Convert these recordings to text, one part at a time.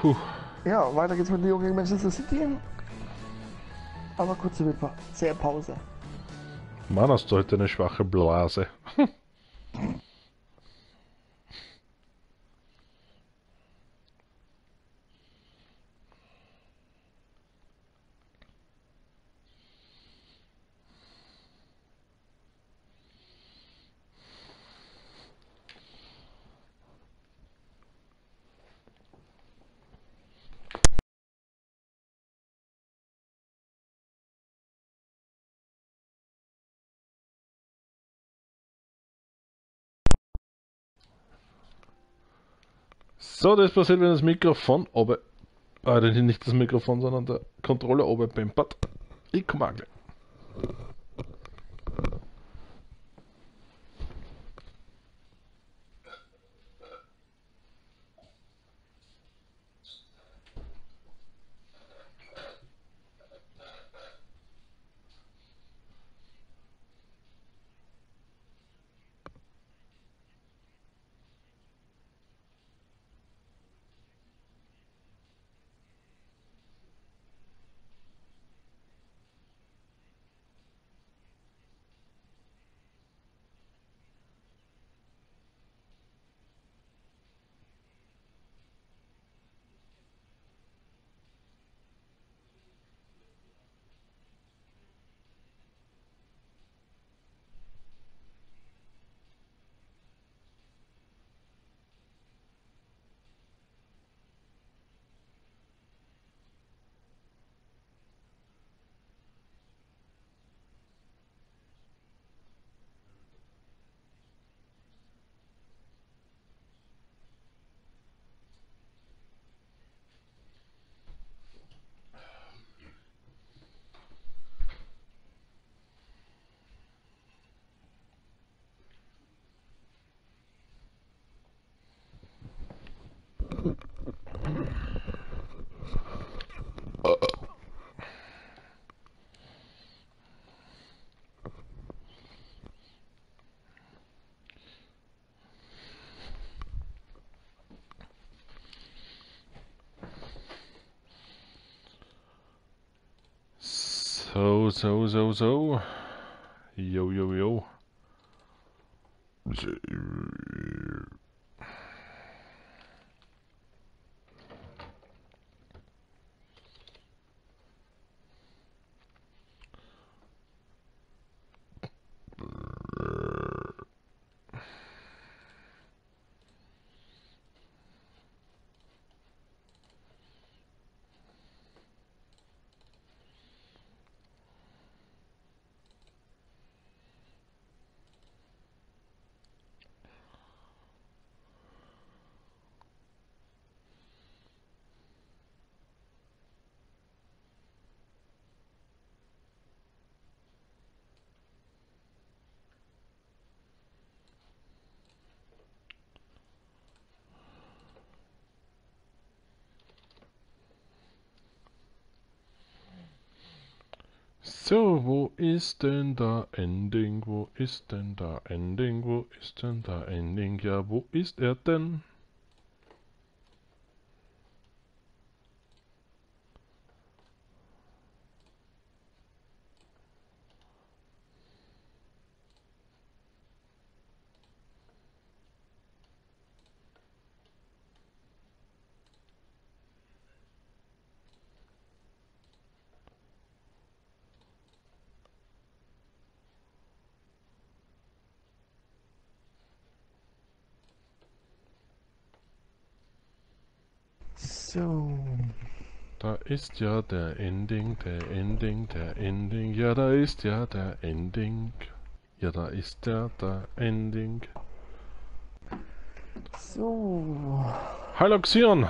Puh. Ja, weiter geht's mit Leo gegen Manchester City. Aber kurze Wipper. Sehr Pause. Mann, hast du heute eine schwache Blase. So, das passiert, wenn das Mikrofon oben. Ah, nicht das Mikrofon, sondern der Controller oben pimpert. Ich komme auch gleich. So, so, so, so. Yo, yo, yo. So, wo ist denn da Ending? Wo ist denn da Ending? Wo ist denn da Ending? Ja, wo ist er denn? So. Da ist ja der Ending, der Ending, der Ending. Ja, da ist ja der Ending. Ja, da ist der, der Ending. So. Hallo Xion!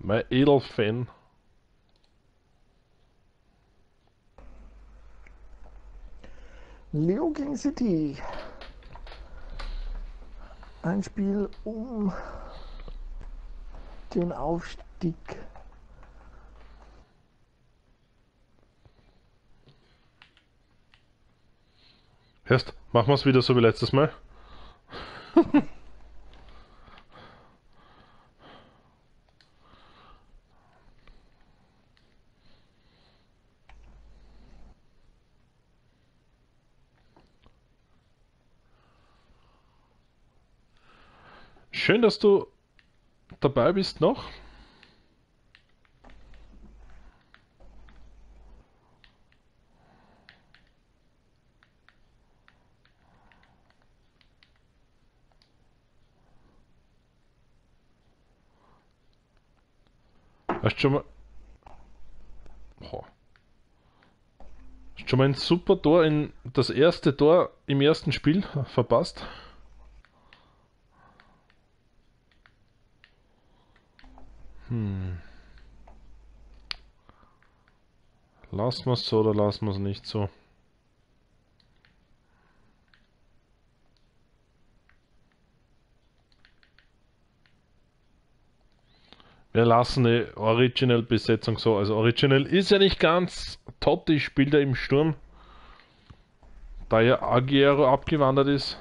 Mein Edelfan. Leo gegen City. Ein Spiel um den Aufstieg. Erst machen wir es wieder so wie letztes Mal. Schön, dass du dabei bist noch. Hast schon mal. Boah. Hast schon mal ein super Tor in das erste Tor im ersten Spiel verpasst? Hm. Lassen wir es so oder lassen wir es nicht so? Wir lassen die Original-Besetzung so. Also Original ist ja nicht ganz. Totti spielt er im Sturm. Da ja Aguero abgewandert ist.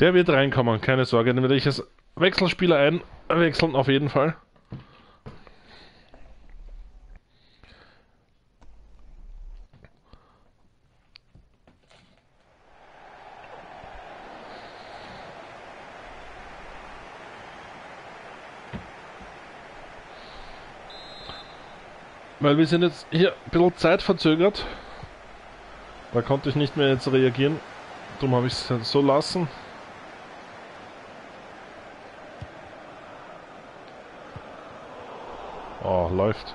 Der wird reinkommen, keine Sorge. Dann werde ich als Wechselspieler einwechseln, auf jeden Fall. Weil wir sind jetzt hier ein bisschen zeitverzögert. Da konnte ich nicht mehr jetzt reagieren. Darum habe ich es so lassen. Oh, läuft.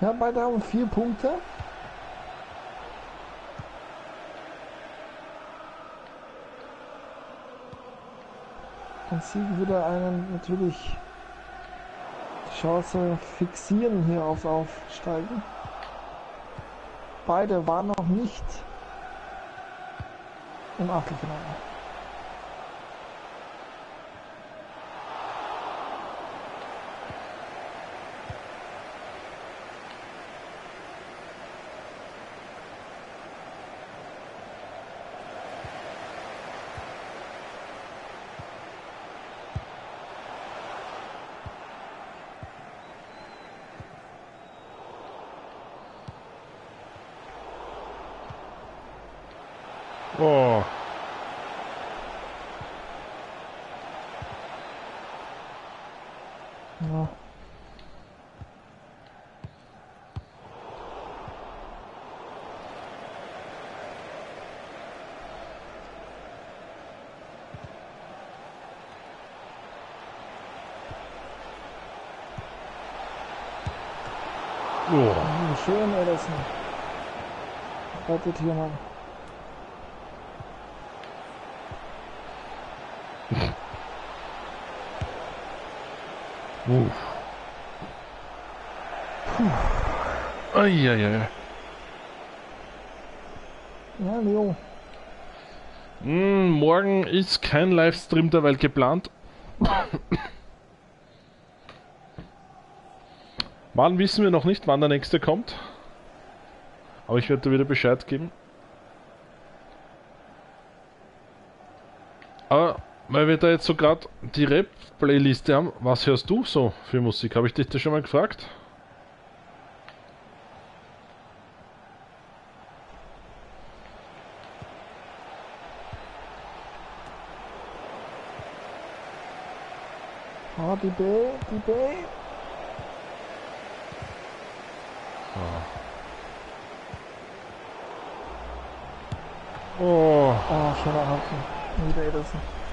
Ja, beide haben vier Punkte. Ein Sieg würde einen natürlich Chance fixieren hier aufs Aufsteigen. Beide waren noch nicht im Achtelfinale. Oh. Ja. oh. Schön das rettet hier mal. Eieiei. Ja, Leo. Hm, morgen ist kein Livestream derweil geplant. wann wissen wir noch nicht, wann der nächste kommt. Aber ich werde dir wieder Bescheid geben. Aber weil wir da jetzt so gerade die Rap-Playliste haben, was hörst du so für Musik? Habe ich dich das schon mal gefragt? Ah, die B, die B. Oh, Oh, schöner Haken. Wieder Ederson.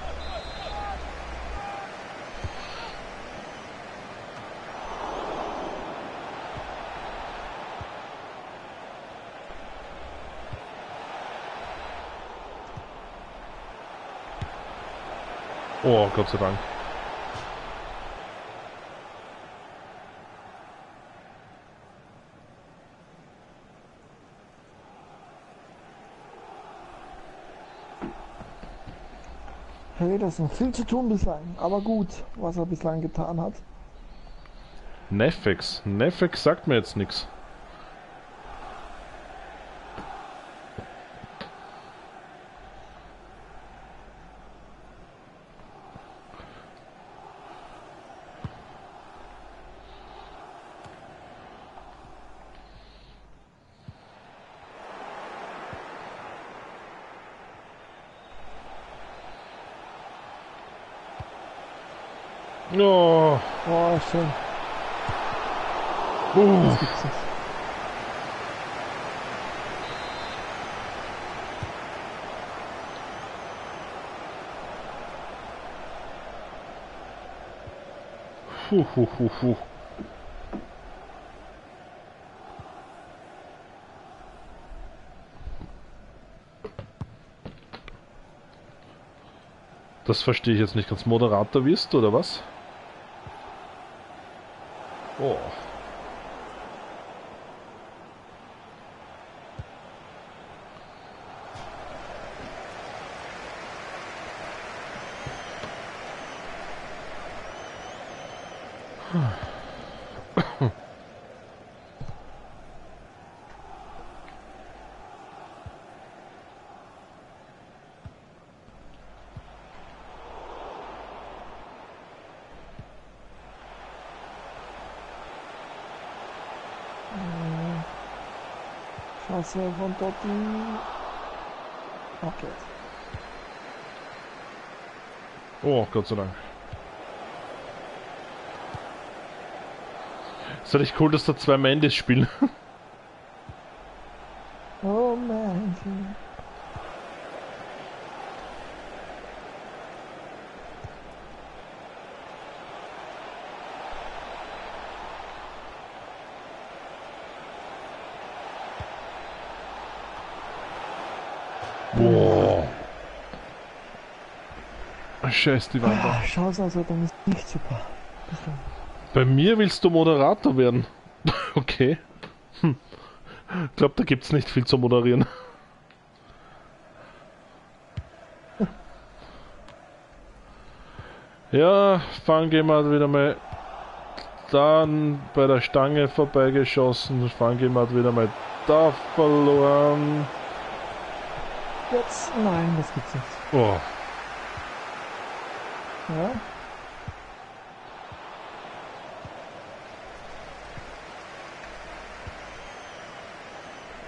Oh, Gott sei Dank. Hey, das ist noch viel zu tun bislang. Aber gut, was er bislang getan hat. Nefex. Nefex sagt mir jetzt nichts. Oh. Oh, schön. Uh. Das gibt's nicht. Puh, puh, puh. Das verstehe ich jetzt nicht ganz. Moderator du, oder was? Oh. Chance von Totti. Okay. Oh, Gott sei Dank. Ist ja echt cool, dass da zwei Mandys spielen. Oh man. Boah. Scheiß die Wand. Ah, Chancenauswertung ist nicht super. Bei mir willst du Moderator werden. Okay. Hm. Ich glaube, da gibt's nicht viel zu moderieren. Ja, Fangame hat wieder mal dann bei der Stange vorbeigeschossen. Fangame hat wieder mal da verloren. Jetzt, nein, das gibt's nicht. Oh, Ja?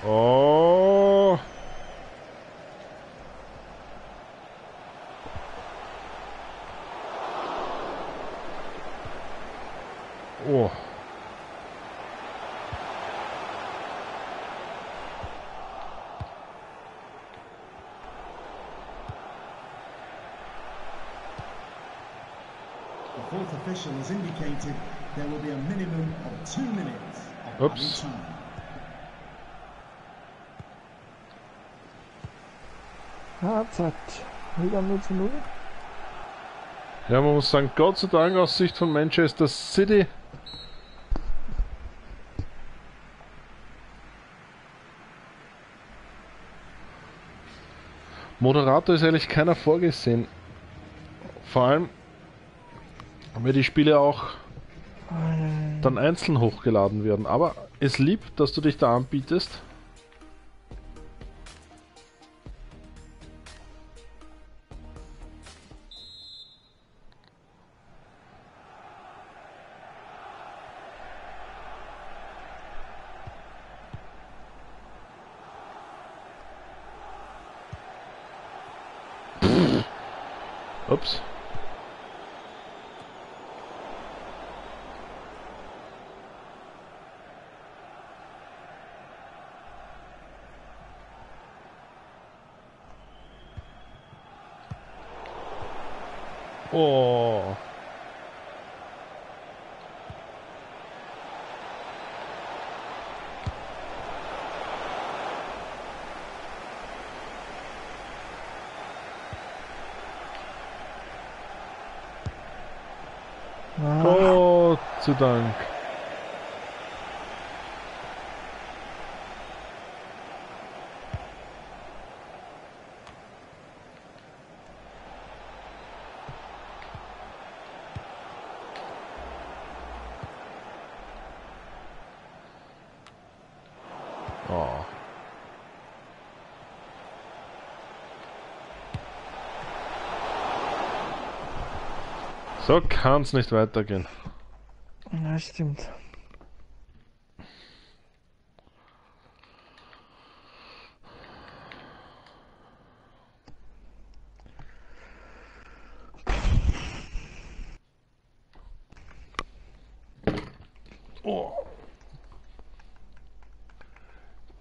oh. Oh. Official has indicated there will be a minimum of two minutes of Oops. time. Halbzeit. Wieder 0 zu 0. Ja, man muss sagen, Gott sei Dank aus Sicht von Manchester City. Moderator ist eigentlich keiner vorgesehen. Vor allem, weil die Spiele auch dann einzeln hochgeladen werden. Aber es lieb, dass du dich da anbietest. Oh. Gott sei Dank. So kann's nicht weitergehen. ja, stimmt. Oh.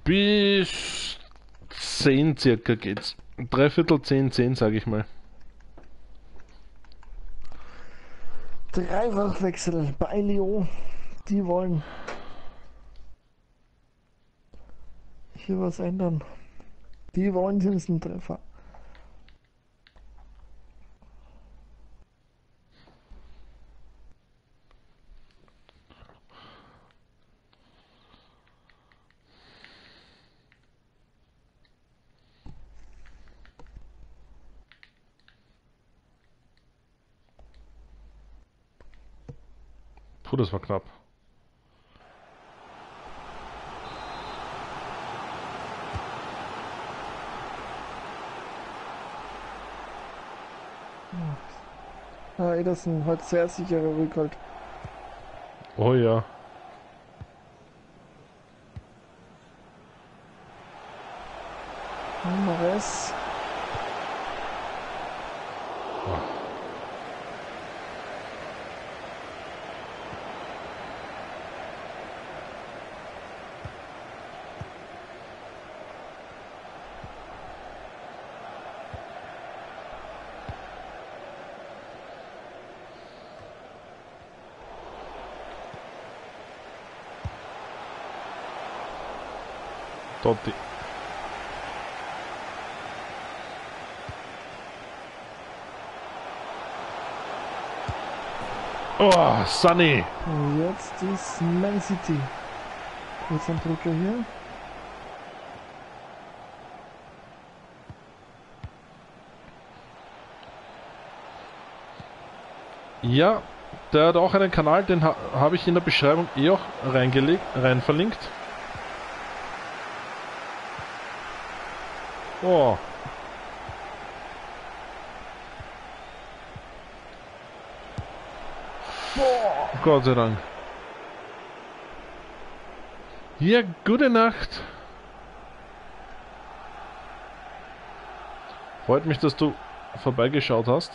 Bis 10 circa geht's. Dreiviertel 10, 10 sag ich mal. Dreifachwechsel bei Leo. Die wollen hier was ändern. Die wollen diesen Puh, das war knapp. Ja, Ederson hat sehr sichere Rückhalt. Oh ja. Mares. Totti. Oh, Sunny. Jetzt ist Man City. Kurz ein Drücker hier. Ja, der hat auch einen Kanal, den ha habe ich in der Beschreibung eh auch reingelegt, rein verlinkt. Oh. Boah! Gott sei Dank. Ja, gute Nacht. Freut mich, dass du vorbeigeschaut hast.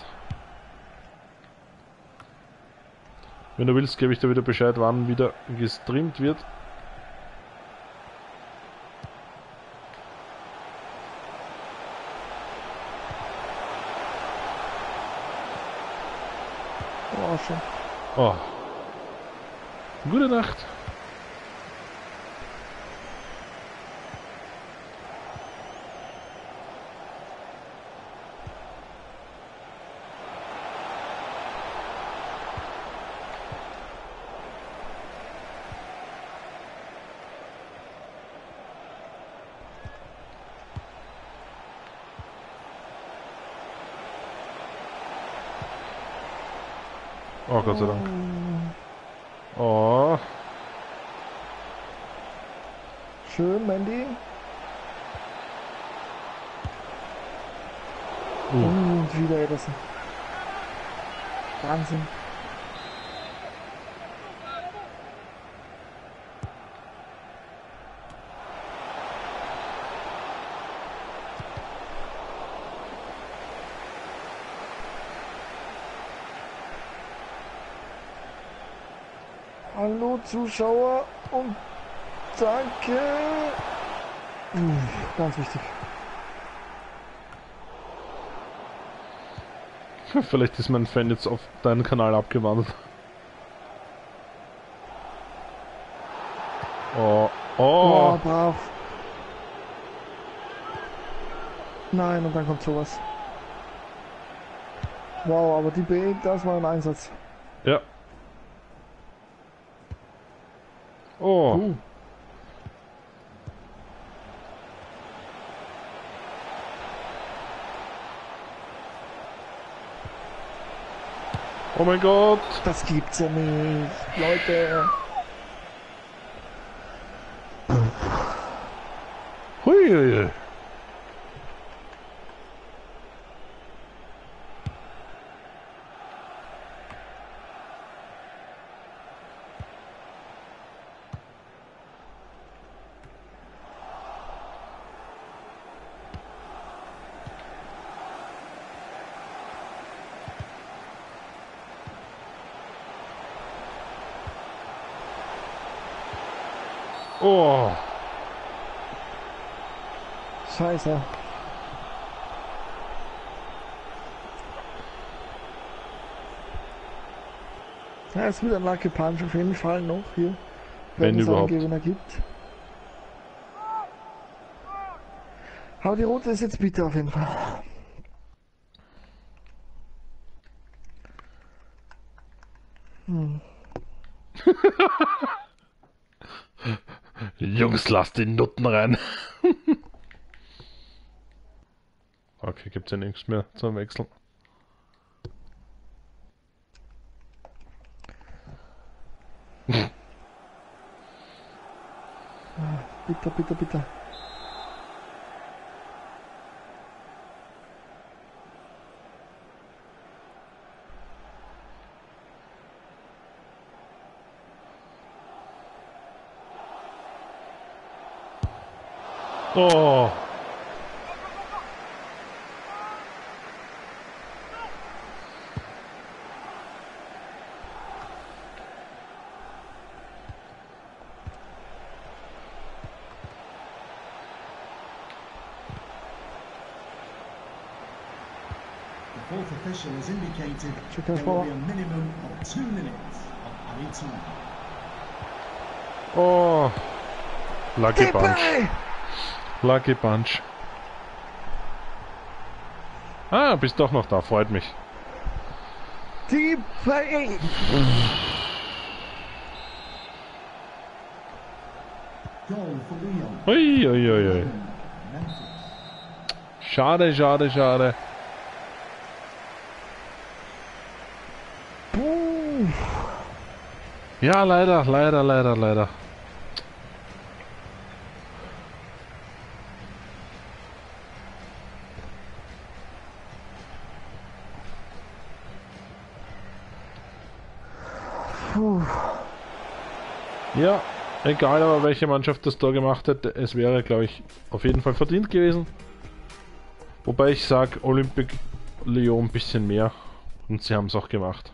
Wenn du willst, gebe ich dir wieder Bescheid, wann wieder gestreamt wird. Boah, schon. Oh. Gute Nacht. Oh, Gott sei Dank. Oh. Schön, Mandy. Uh. Und wieder Ederson. Wahnsinn. Hallo Zuschauer und danke. Ganz wichtig. Vielleicht ist mein Fan jetzt auf deinen Kanal abgewandert. Oh. Oh, Oh. brav. Nein, und dann kommt sowas. Wow, aber die B, das war ein Einsatz. Ja. Oh. Uh. Oh mein Gott. Das gibt's ja nicht. Leute. Oh, Scheiße. Ja, es wird ein Lucky Punch auf jeden Fall noch hier. Wenn es überhaupt. einen Gewinner gibt. Aber die rote ist jetzt bitter auf jeden Fall. Jungs, lasst die Nutten rein. okay, gibt's ja nichts mehr zum Wechseln. Bitter, bitter, bitter. Oh, The fourth official has indicated there will be a minimum of two minutes of added time. oh. Lucky Punch. Lucky Punch. Ah, bist doch noch da, freut mich. Tippe! Goal for Lyon. Ui, ui, ui, ui. Memphis. Schade, schade, schade. Ja, leider, leider, leider, leider. Ja, egal aber welche Mannschaft das Tor gemacht hätte, es wäre, glaube ich, auf jeden Fall verdient gewesen. Wobei ich sage, Olympique Lyon ein bisschen mehr und sie haben es auch gemacht.